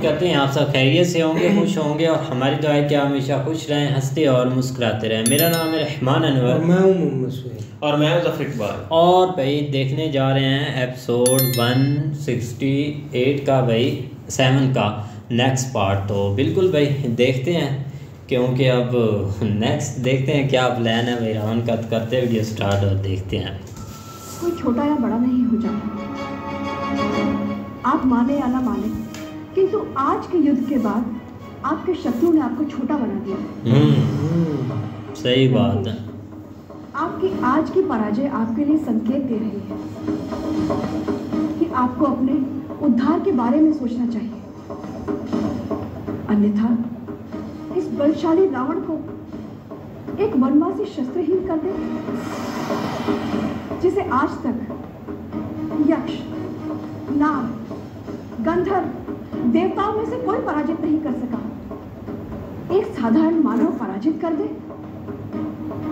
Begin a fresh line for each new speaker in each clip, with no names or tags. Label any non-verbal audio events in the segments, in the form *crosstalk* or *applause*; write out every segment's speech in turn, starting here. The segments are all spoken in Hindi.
उम्मीद करते हैं आप सब खैरियत से होंगे *clears throat* खुश होंगे और हमारी दुआ है कि आप हमेशा खुश रहें हँसते और मुस्कुराते रहें। मेरा नाम है रहमान
और
अनवर
मैं हूँ मोहम्मद
और मैं हूँ ज़फ़र इकबाल।
और भाई देखने जा रहे हैं एपिसोड 168 का भाई सेवन का नेक्स्ट पार्ट तो बिल्कुल भाई देखते हैं क्योंकि अब नेक्स्ट देखते हैं क्या प्लान है भाई। रावण का करते वीडियो स्टार्ट और देखते हैं।
कोई छोटा या बड़ा नहीं हो जाता। आप माने या ना माने किंतु आज के युद्ध के बाद आपके शत्रु ने आपको छोटा बना दिया।
हम्म, सही बात है।
आपकी आज की पराजय आपके लिए संकेत दे रही है कि आपको अपने उद्धार के बारे में सोचना चाहिए। अन्यथा इस बलशाली रावण को एक वनवासी शस्त्रहीन कर दे जिसे आज तक यक्ष नाग गंधर्व देवताओं में से कोई पराजित नहीं कर सका। एक साधारण मानव पराजित कर दे।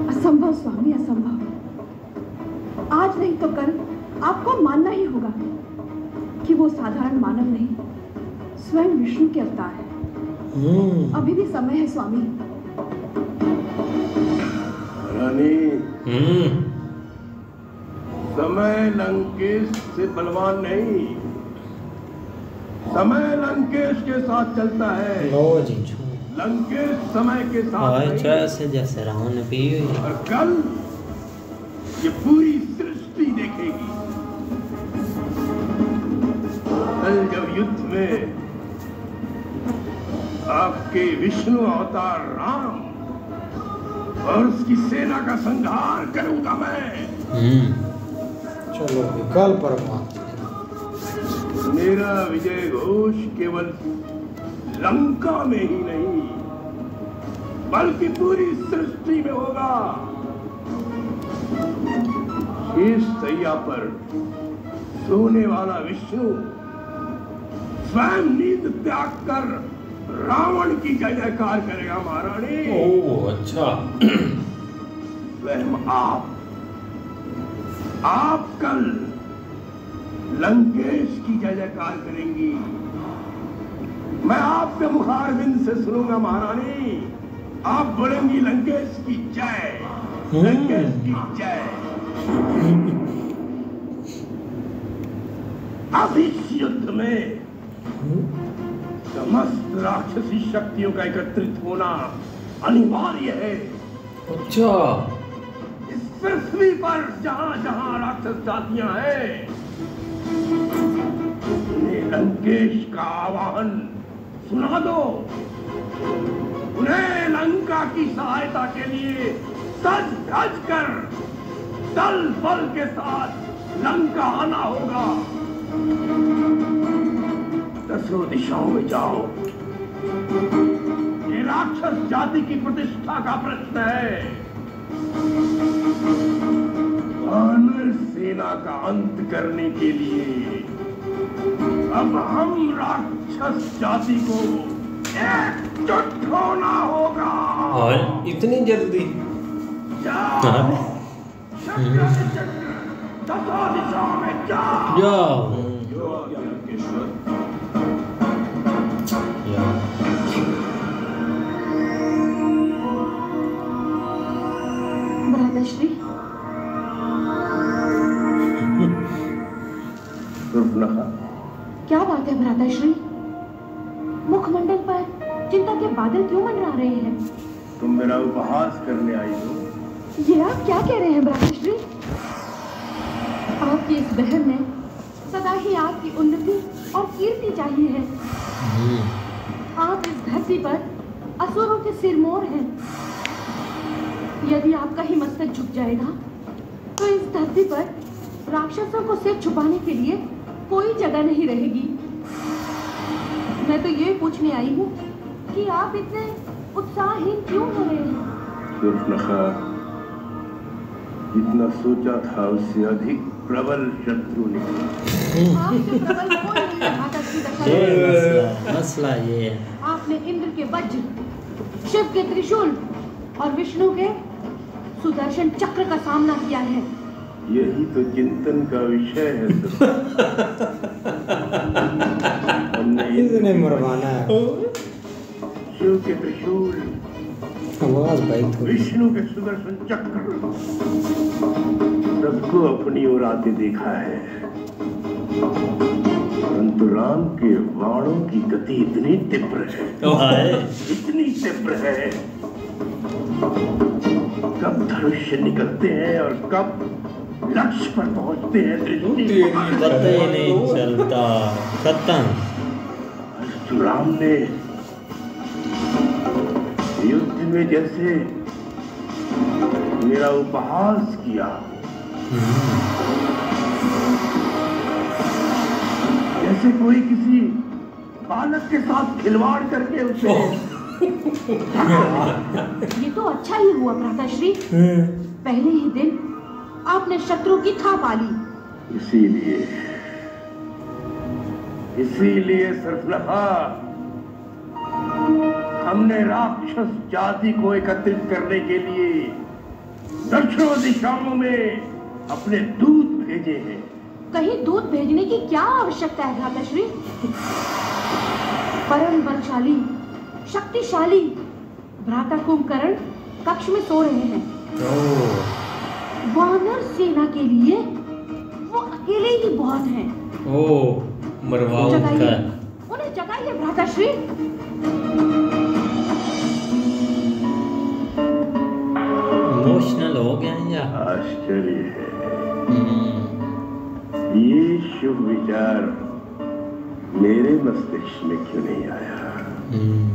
असंभव स्वामी असंभव। आज नहीं तो कल आपको मानना ही होगा कि वो साधारण मानव नहीं स्वयं विष्णु के अवतार है।
हम्म,
अभी भी समय है स्वामी।
रानी
हम्म,
समय लंकेश से बलवान नहीं। समय लंकेश के साथ चलता है। लंकेश समय के साथ
और जैसे जैसे रावण ने पी हुई।
और कल ये पूरी सृष्टि देखेगी। कल जब युद्ध में आपके विष्णु अवतार राम और उसकी सेना का संहार करूँगा मैं।
हम्म,
चलो विकल परमात्मा।
मेरा विजय घोष केवल लंका में ही नहीं बल्कि पूरी सृष्टि में होगा। शेष सैया पर सोने वाला विष्णु स्वयं नींद त्याग कर रावण की जय जयकार करेगा महाराणी
ओह अच्छा।
स्वयं आप आप कल लंकेश की जय जयकार करेंगी। मैं आपके मुखारबिंद से सुनूँगा महारानी। आप बोलेंगी लंकेश की जय। लंकेश की जय। अब इस युद्ध में समस्त राक्षसी शक्तियों का एकत्रित होना अनिवार्य है।
अच्छा।
इस पृथ्वी पर जहाँ जहाँ राक्षस जातियाँ हैं लंकेश का आवाहन, सुना दो। उन्हें लंका की सहायता के लिए सज धज कर दल बल के साथ लंका आना होगा। दसों दिशाओं में जाओ। ये राक्षस जाति की प्रतिष्ठा का प्रश्न है। सेना का अंत करने के लिए अब हम राक्षस जाति को एकजुट होना होगा।
और
इतनी जल्दी?
जाओ।
हाँ।
जाओ।
भ्राताश्री मुखमंडल पर चिंता के बादल क्यों मंडरा रहे हैं?
तुम मेरा उपहास करने आई हो।
ये आप क्या कह रहे हैं भ्राताश्री आपकी इस बहन में सदा ही आपकी उन्नति और कीर्ति चाहिए है। आप इस धरती पर असुरों के सिरमौर हैं। यदि आपका ही मस्तक झुक जाएगा तो इस धरती पर राक्षसों को सिर छुपाने के लिए कोई जगह नहीं रहेगी। मैं तो ये पूछने आई हूँ कि आप इतने उत्साहहीन क्यों हो रहे हैं?
जितना सोचा था उससे अधिक प्रबल शत्रु निकला
है,
मसला ये है।
आपने इंद्र के वज्र शिव के त्रिशूल और विष्णु के सुदर्शन चक्र का सामना किया है।
यही तो चिंतन का विषय है *laughs*
इसने मरवाना है।
शिव के त्रिशूल।
आवाज़ भाई थोड़ी।
विष्णु के सुदर्शन चक्र। सबको अपनी ओर आते देखा है। परंतु राम के बाणों की गति इतनी तीव्र है।
हाय
इतनी तीव्र है। कब धनुष्य निकलते हैं और कब लक्ष्य पर पहुँचते हैं दृष्टि
पता ही नहीं चलता। खत्म
राम ने युद्ध में जैसे मेरा उपहास किया। जैसे कोई किसी बालक के साथ खिलवाड़ करके उसे
ये तो अच्छा ही हुआ भ्राताश्री।
हम्म,
पहले ही दिन आपने शत्रु की था पाली
इसीलिए इसीलिए सरफलहा हमने राक्षस जाति को एकत्रित करने के लिए दक्षिण दिशाओं में अपने दूत भेजे हैं।
कहीं दूध भेजने की क्या आवश्यकता है भ्राताश्री परम बलशाली शक्तिशाली भ्राता कुंभकर्ण कक्ष में सो रहे हैं। वानर सेना के लिए वो अकेले ही बहुत हैं।
ओ मरवाओ
कर।
उन्हें जगाइए भ्राताश्री
इमोशनल हो गए हैं या?
आश्चर्य है।
हम्म,
ये शुभ विचार मेरे मस्तिष्क में क्यों नहीं आया?
हम्म,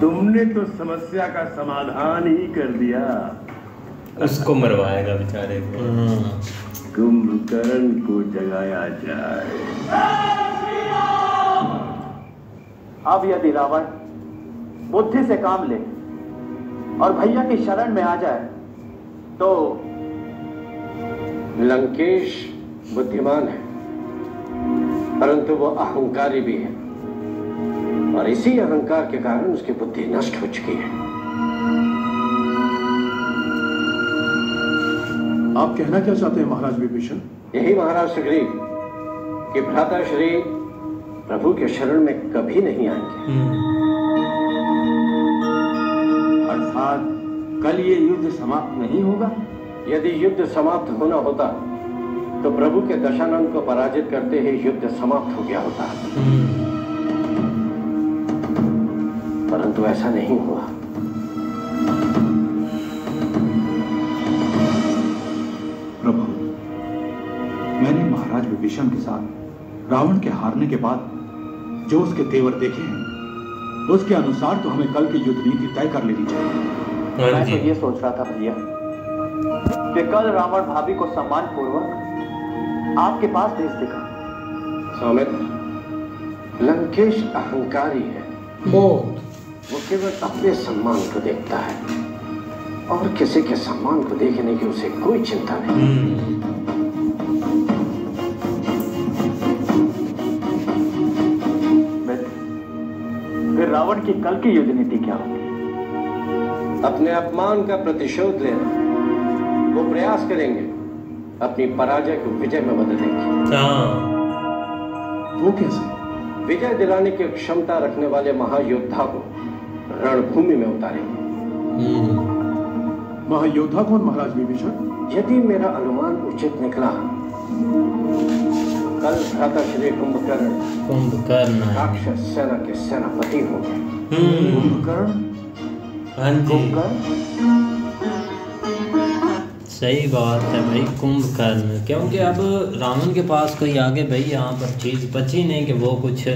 तुमने तो समस्या का समाधान ही कर दिया।
उसको मरवाएगा बेचारे को।
हाँ,
कुंभकर्ण को जगाया जाए।
अब यदि रावण बुद्धि से काम ले और भैया की शरण में आ जाए तो
लंकेश बुद्धिमान है परंतु वो अहंकारी भी है। और इसी अहंकार के कारण उसकी बुद्धि नष्ट हो चुकी है।
आप कहना क्या चाहते हैं महाराज विभीषण?
यही महाराज सुग्रीव कि भ्राता श्री प्रभु के शरण में कभी नहीं आएँगे।
हम्म,
अर्थात कल ये युद्ध समाप्त नहीं होगा?
यदि युद्ध समाप्त होना होता तो प्रभु के दशानंद को पराजित करते ही युद्ध समाप्त हो गया होता।
हम्म,
परंतु ऐसा नहीं हुआ।
महाराज विभीषण के साथ रावण के हारने के बाद जो उसके तेवर देखे हैं उसके अनुसार तो हमें कल की युद्ध नीति तय कर लेनी चाहिए।
हाँ
मैं तो ये सोच रहा था भैया कि कल रावण भाभी को सम्मान पूर्वक आपके पास भेज देगा।
सौमित्र लंकेश अहंकारी है।
बहुत।
वो केवल अपने सम्मान को देखता है और किसी के सम्मान को देखने की उसे कोई चिंता नहीं।
रावण की कल की युद्ध नीति क्या होगी
अपने अपमान का प्रतिशोध लेना वो प्रयास करेंगे अपनी पराजय को विजय में बदलेंगे
हाँ,
वो कैसे?
विजय दिलाने की क्षमता रखने वाले महायोद्धा को रणभूमि में उतारेंगे।
हम्म,
महायोद्धा कौन महाराज विभीषण?
यदि मेरा अनुमान उचित निकला कल भ्राता श्री कुंभकर्ण।
कुंभकर्ण।
राक्षस सेना के सेनापति हो
गए।
कुंभकर्ण।
हाँ जी। सही बात है भाई कुंभकर्ण क्योंकि अब रावण के पास कोई आगे भाई यहाँ पर चीज़ बची नहीं कि वो कुछ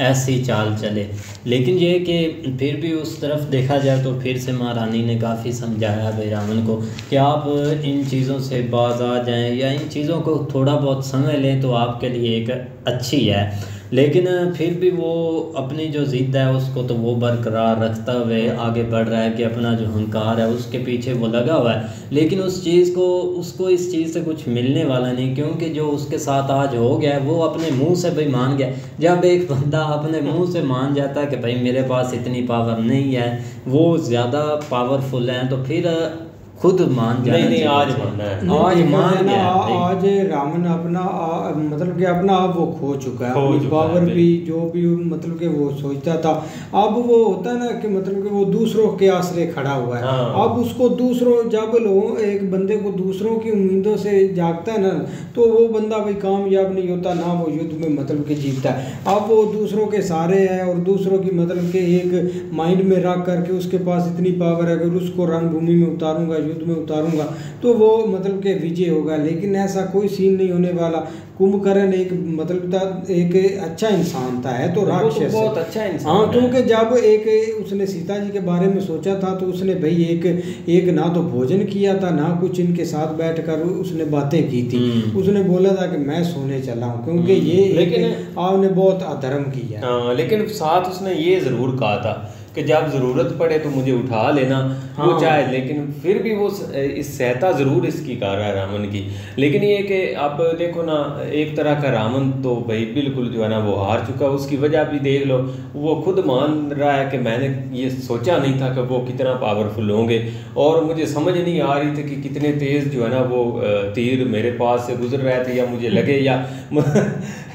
ऐसी चाल चले। लेकिन ये कि फिर भी उस तरफ़ देखा जाए तो फिर से महारानी ने काफ़ी समझाया भाई रावण को कि आप इन चीज़ों से बाज आ जाएँ या इन चीज़ों को थोड़ा बहुत समझ लें तो आपके लिए एक अच्छी है। लेकिन फिर भी वो अपनी जो ज़िद है, उसको तो वो बरकरार रखता हुए आगे बढ़ रहा है कि अपना जो हंकार है, उसके पीछे वो लगा हुआ है। लेकिन उस चीज़ को, उसको इस चीज़ से कुछ मिलने वाला नहीं, क्योंकि जो उसके साथ आज हो गया है, वो अपने मुँह से भाई मान गया जब एक बंदा अपने मुँह से मान जाता है कि, भाई, मेरे पास इतनी पावर नहीं है, वो ज़्यादा पावरफुल हैं तो फिर खुद मान जाना
नहीं नहीं आज। मानना है।
आज मान गया। है
आज रावण अपना आ, मतलब कि अपना आप वो खो चुका है।
खो
अपनी
चुका है,
पावर भी जो भी मतलब कि वो सोचता था। अब वो होता है ना कि मतलब कि वो दूसरों के आसरे खड़ा हुआ है।
हाँ।
अब उसको दूसरों जब लोग एक बंदे को दूसरों की उम्मीदों से जागता है ना तो वो बंदा भाई कामयाब नहीं होता ना वो युद्ध में मतलब कि जीतता है। अब वो दूसरों के सहारे है और दूसरों की मतलब कि एक माइंड में रख करके उसके पास इतनी पावर है अगर उसको रणभूमि में उतारूँगा युद्ध में उतारूँगा। तो वो मतलब कि विजय होगा लेकिन ऐसा कोई सीन नहीं होने वाला। कुंभकर्ण एक मतलब था एक अच्छा इंसान था है तो
तो
राक्षस
बहुत अच्छा इंसान
हाँ क्योंकि जब एक उसने सीता जी के बारे में सोचा था तो उसने भाई एक एक ना तो भोजन किया था ना कुछ इनके साथ बैठकर उसने बातें की थी।
हम्म।
उसने बोला था कि मैं सोने चला हूँ क्योंकि ये
लेकिन-
आपने बहुत अधर्म किया। हाँ
लेकिन साथ उसने ये ज़रूर कहा था कि जब ज़रूरत पड़े तो मुझे उठा लेना हाँ। वो
हाँ।
चाहे लेकिन फिर भी वो इस सहता ज़रूर इसकी कर रहा है रामन की लेकिन ये कि आप देखो ना एक तरह का रामन तो भाई बिल्कुल जो है ना वो हार चुका उसकी वजह भी देख लो वो खुद मान रहा है कि मैंने ये सोचा नहीं था कि वो कितना पावरफुल होंगे और मुझे समझ नहीं आ रही थी कि कितने तेज़ जो है ना वो तीर मेरे पास से गुजर रहे थे या मुझे लगे या *laughs*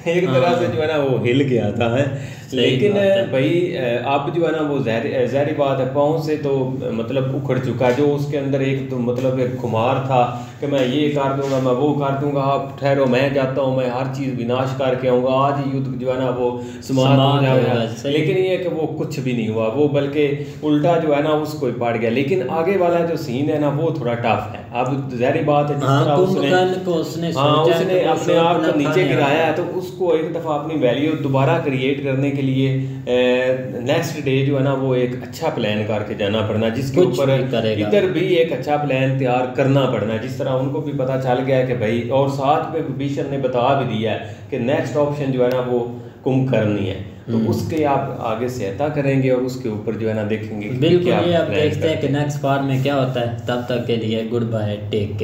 एक तरह से जो है ना वो हिल गया था है लेकिन भाई अब जो है ना वो जहरी जहरी बात है पाँव से तो मतलब उखड़ चुका है। जो उसके अंदर एक तो मतलब एक खुमार था कि मैं ये कर दूँगा मैं वो कर दूँगा आप ठहरो मैं जाता हूँ मैं हर चीज़ विनाश करके आऊँगा। आज युद्ध जो है ना वो समाप्त हो जाएगा। लेकिन ये है कि वो कुछ भी नहीं हुआ वो बल्कि उल्टा जो है ना उसको ही पड़ गया। लेकिन आगे वाला जो सीन है ना वो थोड़ा टफ है। अब जहरी बात है
हाँ
उसने
को उसने
हाँ उसने
वो
अपने आप को नीचे गिराया है तो उसको एक दफ़ा अपनी वैल्यू दोबारा क्रिएट करने के लिए नेक्स्ट डे जो है ना वो एक अच्छा प्लान करके जाना पड़ना जिसके ऊपर इधर भी एक अच्छा प्लान तैयार करना पड़ना जिस तरह उनको भी पता चल गया है कि भाई और साथ में विभीषण ने बता भी दिया है कि नेक्स्ट ऑप्शन जो है ना वो कुंभकर्ण ही है। तो
हम्म।
उसके आप आगे सहायता करेंगे और उसके ऊपर जो है ना देखेंगे
बिल्कुल ये
आप
देखते हैं कि नेक्स्ट बार में क्या होता है। तब तक के लिए गुड बाय टेक केयर